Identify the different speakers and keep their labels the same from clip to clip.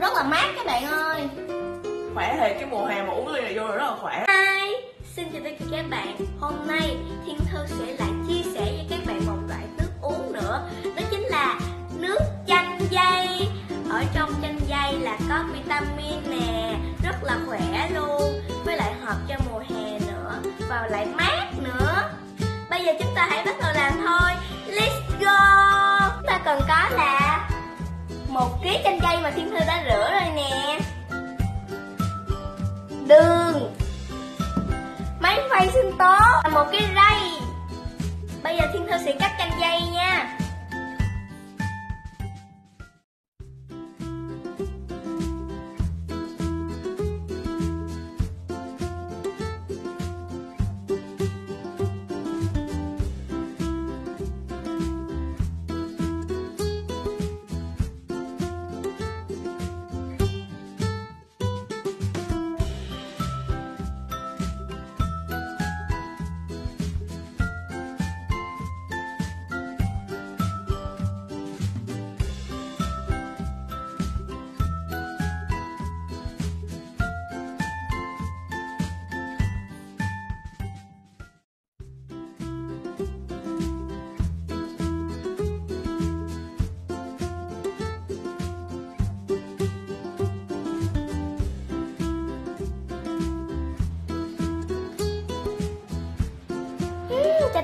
Speaker 1: rất là mát các bạn ơi.
Speaker 2: Khỏe thiệt cái mùa hè mà uống ly này vô là rất là khỏe.
Speaker 1: Hi, xin chào tất cả các bạn. Hôm nay Thiên Thư sẽ lại chia sẻ với các bạn một loại nước uống nữa. Đó chính là nước chanh dây. Ở trong chanh dây là có vitamin nè Rất là khỏe luôn. Với lại hợp cho mùa hè nữa Và lại mát nữa. Bây giờ chúng ta hãy bắt đầu làm thôi. Let's go. Chúng ta cần có là một ký chanh dây mà Thiên Thư đã rửa rồi nè. Đường. Máy phay sinh tố. Một cái ray. Bây giờ Thiên Thư sẽ cắt chanh dây nha.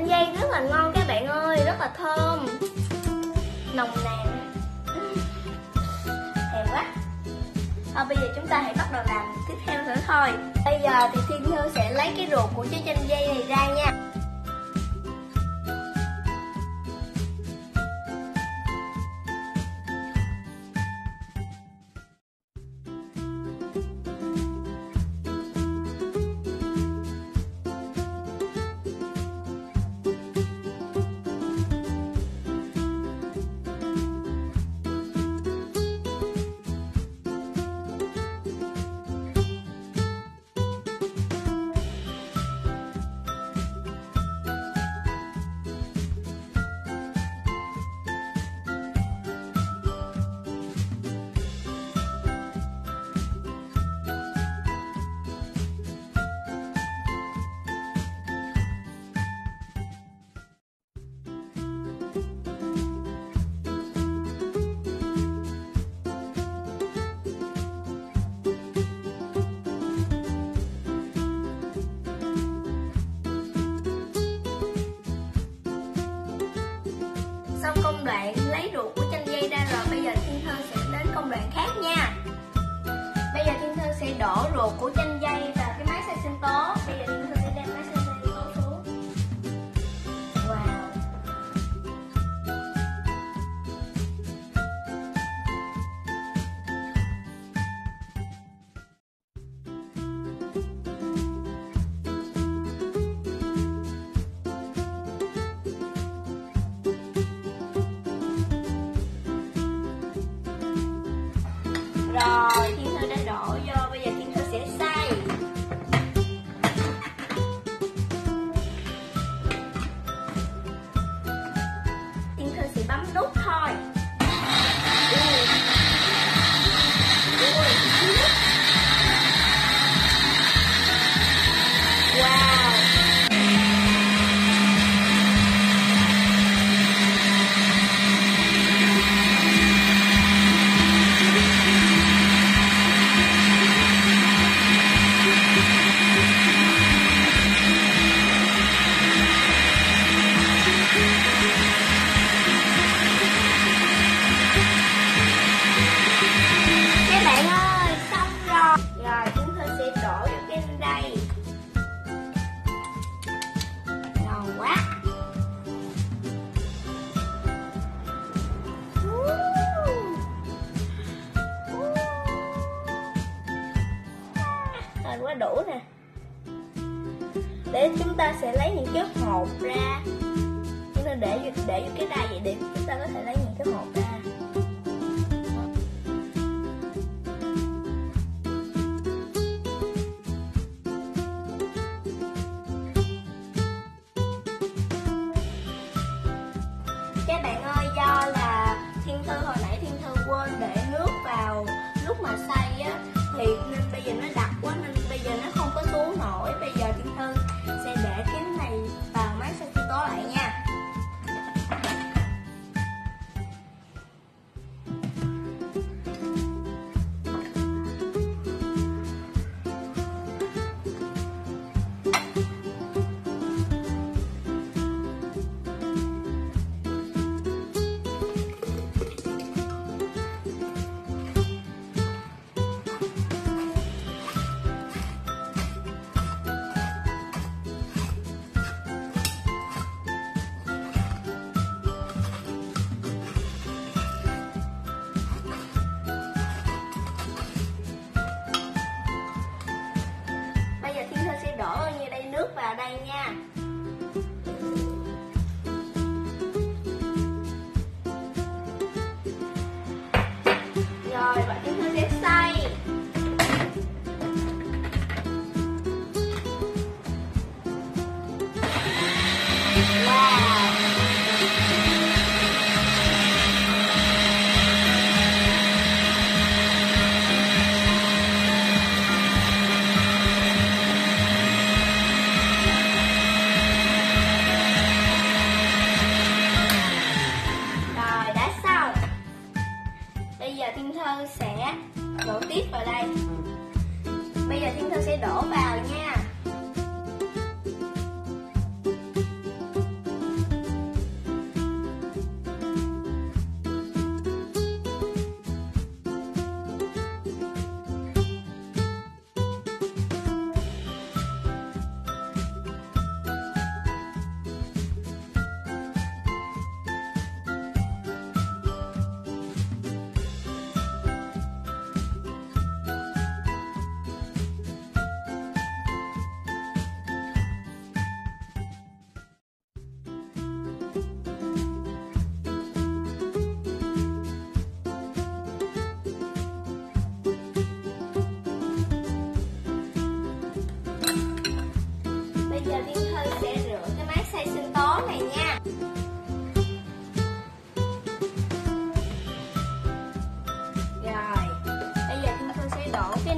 Speaker 1: Chanh dây rất là ngon các bạn ơi Rất là thơm. Nồng nàn. Thèm quá. À, bây giờ chúng ta hãy bắt đầu làm tiếp theo nữa thôi. Bây giờ thì Thiên Thư sẽ lấy cái ruột của trái chanh dây ra Chúng ta để để vô cái đây vậy để chúng ta có thể lấy những cái một ra. Thư sẽ đổ tiếp vào đây. Bây giờ Thiên Thư sẽ đổ vào nha.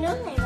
Speaker 1: No. này eh.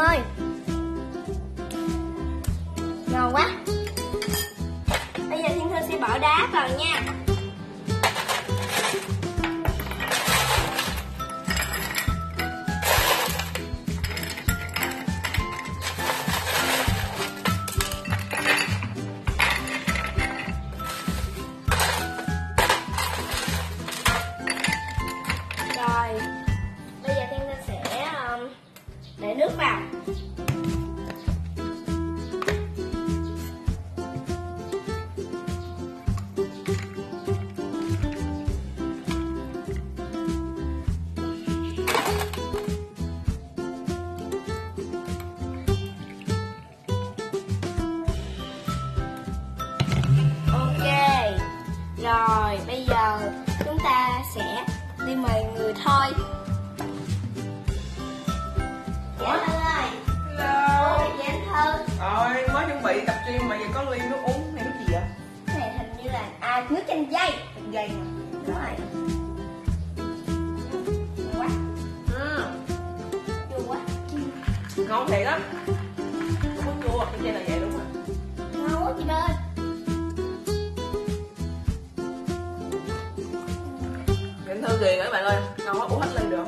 Speaker 1: ơi. Ngon quá. Bây giờ Thiên Thư sẽ bỏ đá vào nha. để nước vào. Rồi, bây giờ chúng ta sẽ đi mời người thôi. Nước chanh dây.
Speaker 2: Chanh dây
Speaker 1: đúng rồi. Quá.
Speaker 2: Ừ.
Speaker 1: chua quá.
Speaker 2: Ngon thiệt á. Không có chua chanh dây là vậy đúng rồi
Speaker 1: ngon quá chị ơi
Speaker 2: thư ghiền các bạn ơi ngon quá uống hết ly được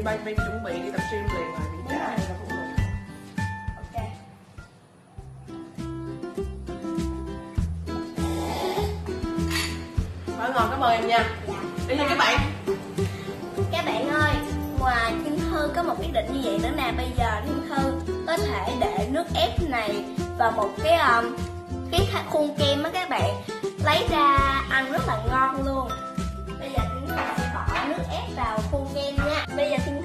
Speaker 2: như bay bay chuẩn bị đi tập gym liền rồi mình trái là cũng được.
Speaker 1: Ok.
Speaker 2: Mọi người cảm ơn em nha. Đi nha các bạn.
Speaker 1: Các bạn ơi ngoài thiên thư có một quyết định như vậy nữa nè bây giờ thiên thư có thể để nước ép này vào một cái um, cái khuôn kem á các bạn. Lấy ra ăn rất là ngon luôn. Bây giờ chúng ta sẽ bỏ nước ép vào khuôn kem nha. bellas